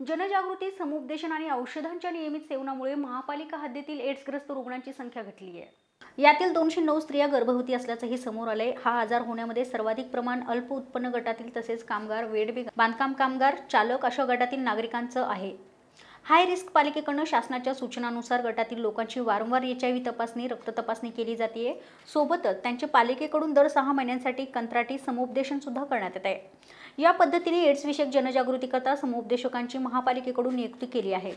जनजागृती समुपदेशन आणि औषधांच्या नियमित सेवनामुळे महापालिका हद्दीतील एड्सग्रस्त रुग्णांची संख्या घटली आहे यातील दोनशे नऊ स्त्रिया गर्भवती असल्याचंही समोर आलंय. हा आजार होण्यामध्ये सर्वाधिक प्रमाण अल्प उत्पन्न गटातील तसेच कामगार वेडबी बांधकाम कामगार चालक अशा गटातील नागरिकांचं आहे. हाय रिस्क पालिकेकडनं शासनाच्या सूचनानुसार गटातील लोकांची वारंवार एच आय व्ही तपासणी रक्त तपासणी केली जाते सोबतच त्यांचे पालिकेकडून दर सहा महिन्यांसाठी कंत्राटी समुपदेशन सुद्धा करण्यात येत आहे. या पद्धतीने एड्सविषयक जनजागृतीकरता समुपदेशकांची महापालिकेकडून नियुक्ती केली आहे.